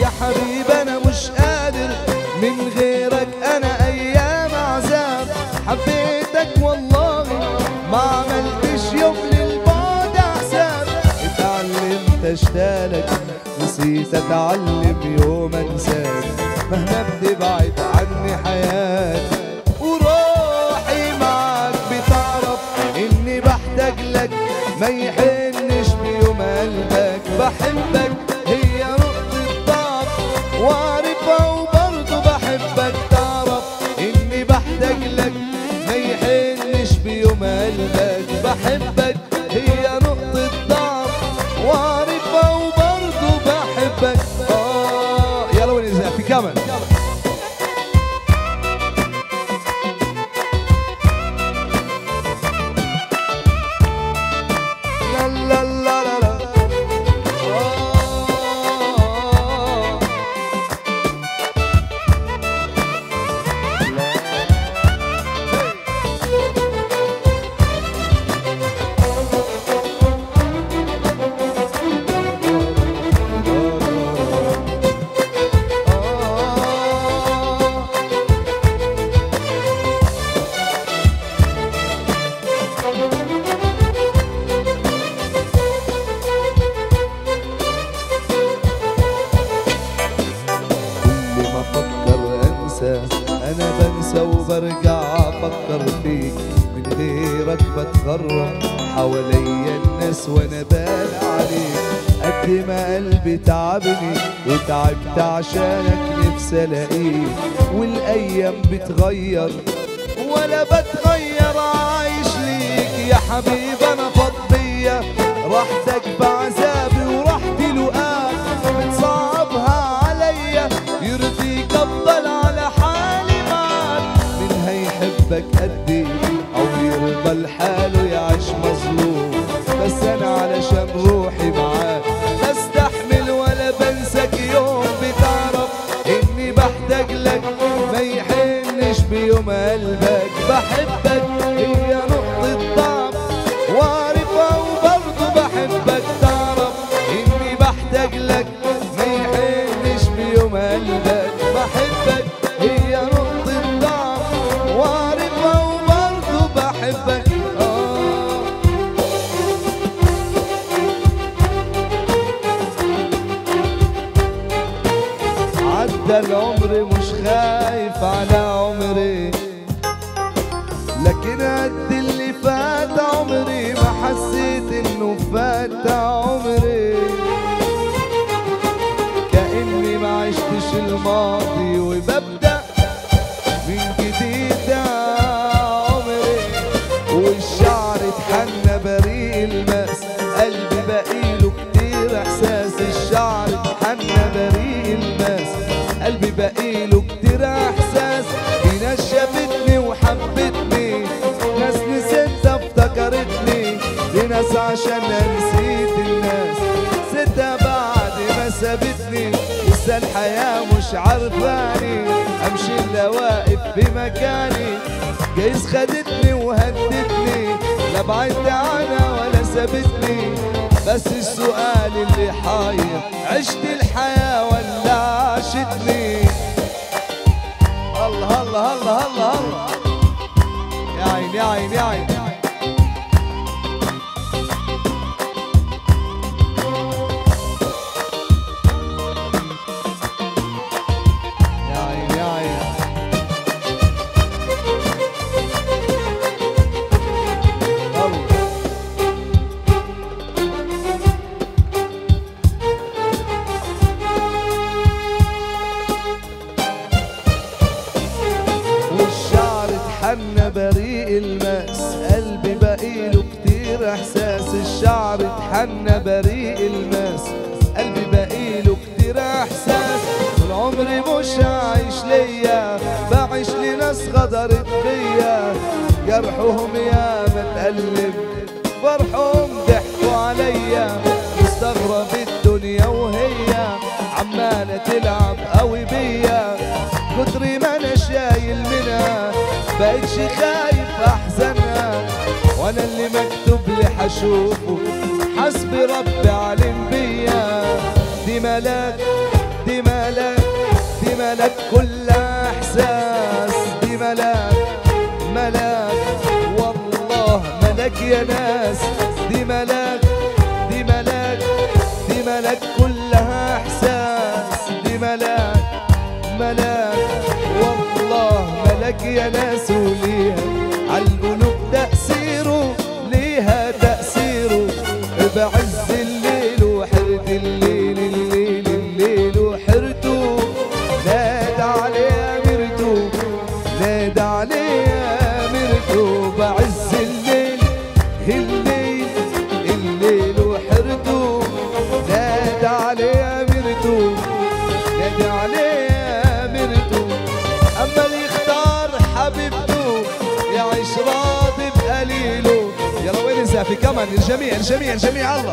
يا حبيب أنا مش قادر من غيرك أنا أيام عذاب. حبيتك والله ما عملتش يوم للبعد حساب اتعلمت اشتالك نسيت أتعلم يوم انساك مهما بتبعد قلبك أفكر فيك من غيرك بتغرب. حواليا الناس وأنا بال عليك. قد ما قلبي تعبني وتعبت عشانك نفسي ألاقيك. والأيام بتغير ولا بتغير عايش ليك. يا حبيب أنا فضية راحتك بعذابي خايف كتير إحساس. في ناس شافتني وحبتني. ناس نسيتها افتكرتني. في ناس عشان نسيت الناس. ستة بعد ما سابتني. لسه الحياة مش عارفاني. أمشي الا واقف في مكاني. جايز خدتني وهدتني. لا بعدت عنها ولا سابتني. بس السؤال اللي حاير عشت الحياة ولا عاشتني؟ الله الله الله الله الله يا عيني يا عيني اتحنى بريء المأس قلبي بقيله كتير إحساس الشعر اتحنى بريء المأس قلبي بقيله كتير إحساس. طول عمري مش عايش ليا بعيش لناس غدرت بيا جرحهم يا ما تألم مش خايف احزنها وأنا اللي مكتوب لي حشوفه. حسبي ربي علم بيا دي ملاك دي ملاك دي ملاك كل إحساس. دي ملاك ملاك والله ملاك يا ناس. دي ملاك. és. في كمان الجميع الجميع الجميع الله.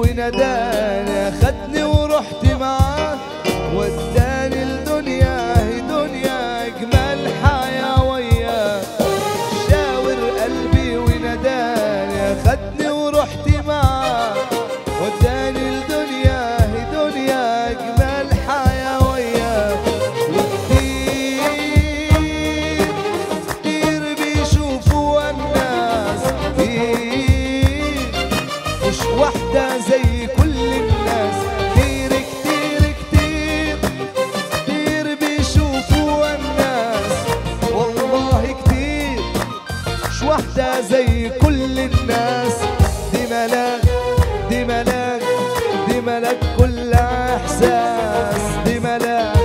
وناداني خدني ورحت معاه وداني واحدة زي كل الناس. دي ملاك دي ملاك دي ملاك كل إحساس. دي ملاك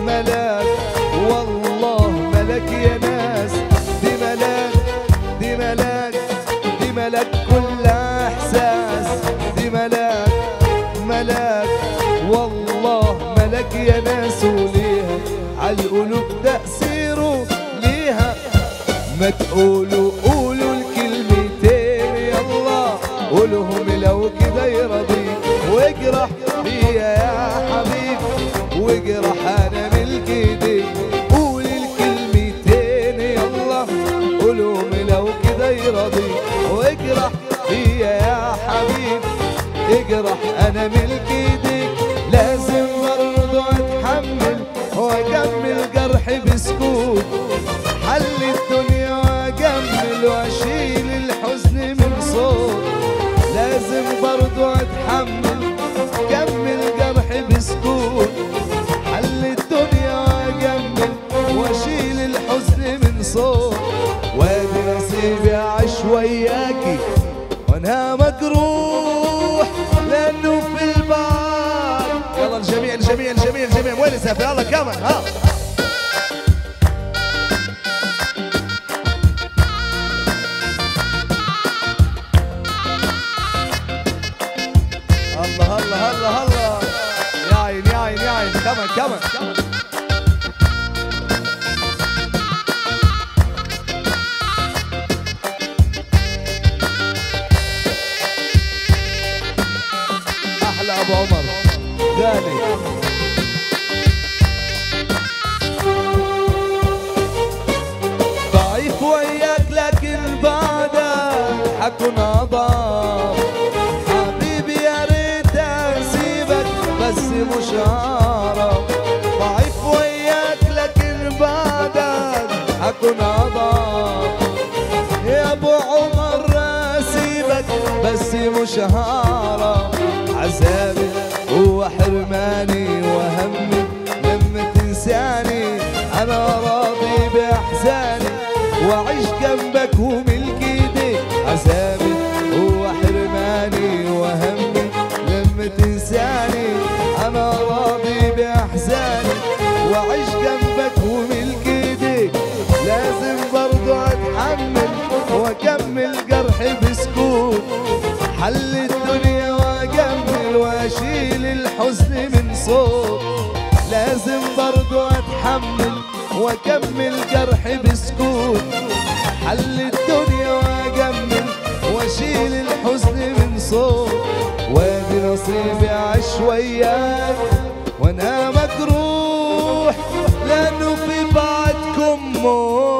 ملاك والله ملاك يا ناس. دي ملاك دي ملاك دي ملاك كل إحساس. دي ملاك ملاك والله ملاك يا ناس. وليها عالقلوب تأثيره ليها ما تقولوا وجرحك الجميع الجميع الجميع الجميع وين الزفة يلا كمان ها. برضو اتحمل واكمل جرحي بسكوت. حل الدنيا واجمل واشيل الحزن من صوت. لازم برضو اتحمل واكمل جرحي بسكوت. حل الدنيا واجمل واشيل الحزن من صوت. وادي نصيبي عشويات وأنا مجروح لأنه في بعدكم موت.